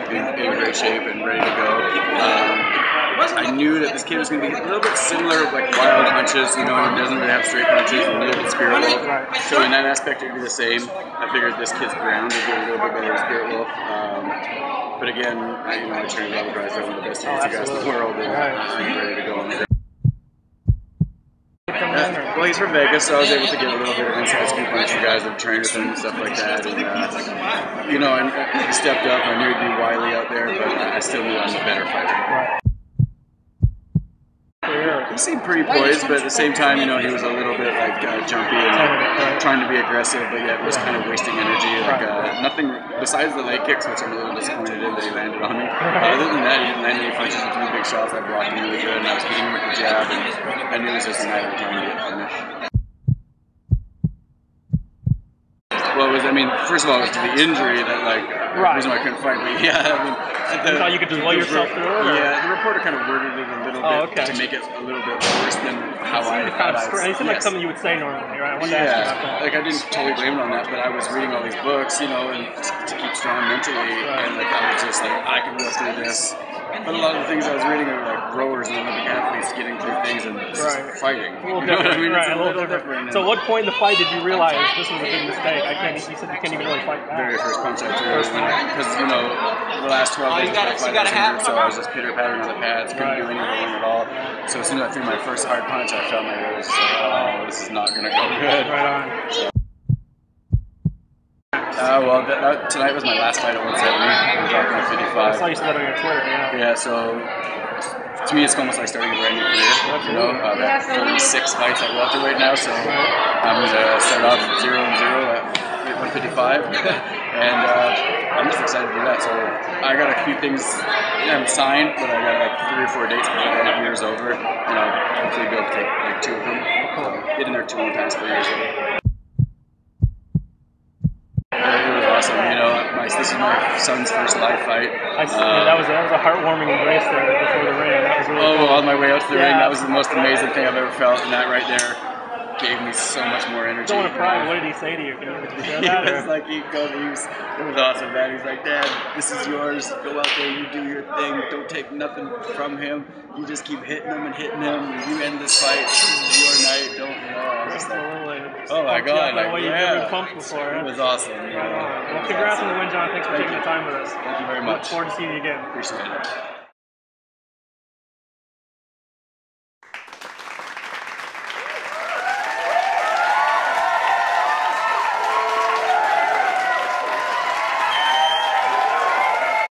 for in, in great shape and ready to go. Um, I knew that this kid was going to be a little bit similar, like wild punches. You know, he doesn't really have straight punches, a little bit spirit wolf. So in that aspect, it would be the same. I figured this kid's ground would be a little bit better than spirit wolf. Um, but again, I, you know, I trained other guys that are one of the best jiu-jitsu guys in the world, and I'm ready to go on the ground. Uh, well, he's from Vegas, so I was able to get a little bit of inside scoop on few guys that trained with him and stuff like that. And uh, you know, he stepped up. I knew he'd be wily out there, but I still knew I'm a better fighter. He seemed pretty poised, but at the same time, you know, he was a little bit like uh, jumpy and like, trying to be aggressive, but yet was kind of wasting energy. Like uh, nothing besides the leg kicks, which I'm a little disappointed in that he landed on me. Other than that, he didn't land any punches with three big shots. I blocked him really good, and I was hitting him with the jab, and I knew it was just a matter of time to get finished. Well, it was, I mean, first of all, it was the injury that, like, Right. the reason why I couldn't fight. But yeah, I mean, You thought you could just will yourself through it, or- Yeah, the reporter kind of worded it a little Oh, bit okay. to make it a little bit worse than how I kind of str- it seemed like yes. something you would say normally, right? I wanted to ask you about Yeah, like I didn't totally blame it on that, but I was reading all these books, you know, and to keep strong mentally, and like I was just like, I can go through this. But a lot of the things I was reading are like rowers and Olympic athletes getting through things and Right. fighting. A little You know what different, I mean? right? It's A little different. So, at what point in the fight did you realize this was a big mistake? I can't. You said you can't even really fight very first punch I threw because you know the last 12 days of my fight was injured, so I was just pitter pattering on the pads, couldn't do any rolling at all. So as soon as I threw my first hard punch, I felt my ribs. Just like, oh, this is not gonna go good. Right on. Uh, well, that, that, tonight was my last fight at 170. I'm dropping to I saw you said that on your Twitter. Yeah. Yeah, so to me, it's almost like starting a brand new career. You know, I've had 46 fights at welterweight now, so I'm gonna start off zero and zero at 155, and uh, I'm just excited to do that. So I got a few things I haven't signed, but I got like three or four dates before the year's over, and I'll hopefully be able to take like two of them. So get in there two more times before the year's over. It was awesome. You know, my, this is my son's first live fight. I see, Uh, that was that was a heartwarming embrace there before the ring. That was really Oh, cool. on my way out to the Yeah. ring, that was the most amazing thing I've ever felt, and that right there gave me so much more energy. Don't want to pry. What did he say to you? Can you, share that? or- like, he go, he was, it was awesome, man. He's like, Dad, this is yours. Go out there, you do your thing. Don't take nothing from him. You just keep hitting him and hitting him. You end this fight. This is your night. Don't, you know. I like, Absolutely. oh my God. Like, way you've yeah. pumped before. It was awesome. you Right know. on. It Well, congrats on awesome. the win, John. Thanks for Thank taking you. the time with us. Thank you very Look much. forward to seeing you again. Appreciate it.